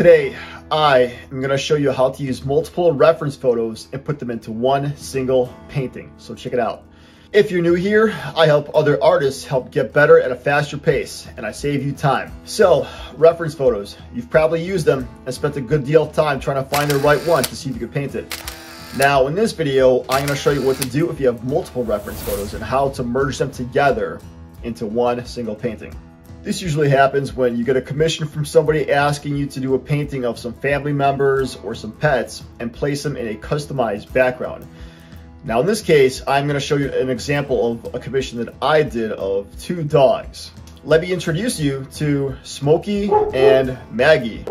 Today, I am going to show you how to use multiple reference photos and put them into one single painting. So check it out. If you're new here, I help other artists help get better at a faster pace, and I save you time. So, reference photos. You've probably used them and spent a good deal of time trying to find the right one to see if you can paint it. Now, in this video, I'm going to show you what to do if you have multiple reference photos and how to merge them together into one single painting. This usually happens when you get a commission from somebody asking you to do a painting of some family members or some pets and place them in a customized background. Now in this case, I'm going to show you an example of a commission that I did of two dogs. Let me introduce you to Smokey and Maggie.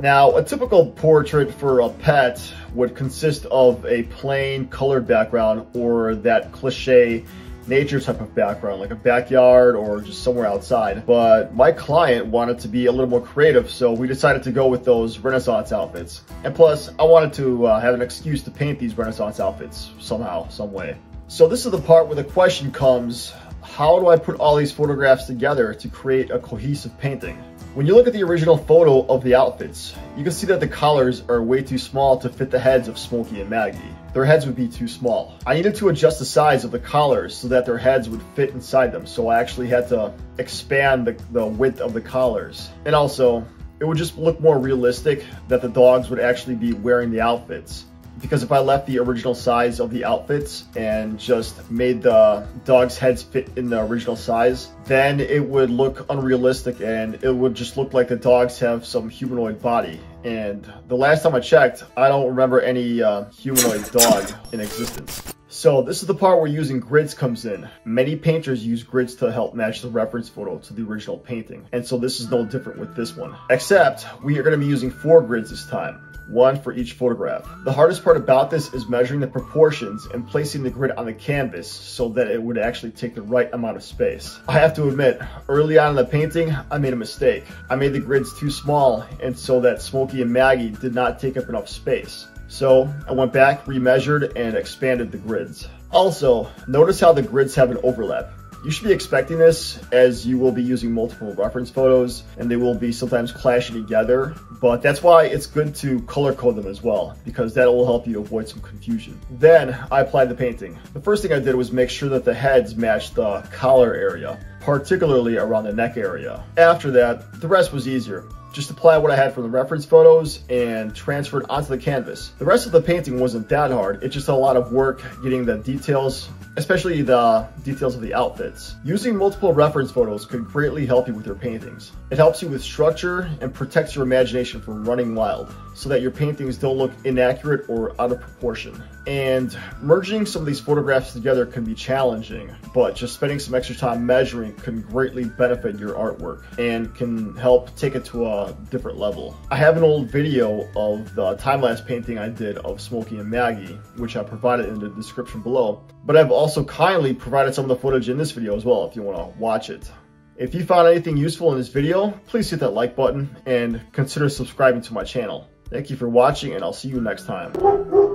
Now, a typical portrait for a pet would consist of a plain colored background or that cliche nature type of background, like a backyard or just somewhere outside. But my client wanted to be a little more creative, so we decided to go with those Renaissance outfits. And plus, I wanted to uh, have an excuse to paint these Renaissance outfits somehow, some way. So this is the part where the question comes, how do I put all these photographs together to create a cohesive painting? When you look at the original photo of the outfits, you can see that the collars are way too small to fit the heads of Smokey and Maggie. Their heads would be too small. I needed to adjust the size of the collars so that their heads would fit inside them, so I actually had to expand the, the width of the collars. And also, it would just look more realistic that the dogs would actually be wearing the outfits because if I left the original size of the outfits and just made the dog's heads fit in the original size, then it would look unrealistic and it would just look like the dogs have some humanoid body. And the last time I checked, I don't remember any uh, humanoid dog in existence. So this is the part where using grids comes in. Many painters use grids to help match the reference photo to the original painting. And so this is no different with this one. Except we are going to be using four grids this time one for each photograph. The hardest part about this is measuring the proportions and placing the grid on the canvas so that it would actually take the right amount of space. I have to admit, early on in the painting, I made a mistake. I made the grids too small and so that Smokey and Maggie did not take up enough space. So I went back, remeasured, and expanded the grids. Also, notice how the grids have an overlap. You should be expecting this as you will be using multiple reference photos and they will be sometimes clashing together, but that's why it's good to color code them as well because that will help you avoid some confusion. Then I applied the painting. The first thing I did was make sure that the heads matched the collar area, particularly around the neck area. After that, the rest was easier just apply what I had from the reference photos and transfer it onto the canvas. The rest of the painting wasn't that hard. It's just a lot of work getting the details especially the details of the outfits. Using multiple reference photos could greatly help you with your paintings. It helps you with structure and protects your imagination from running wild so that your paintings don't look inaccurate or out of proportion. And merging some of these photographs together can be challenging, but just spending some extra time measuring can greatly benefit your artwork and can help take it to different level. I have an old video of the time-lapse painting I did of Smokey and Maggie, which I provided in the description below, but I've also kindly provided some of the footage in this video as well if you want to watch it. If you found anything useful in this video, please hit that like button and consider subscribing to my channel. Thank you for watching and I'll see you next time.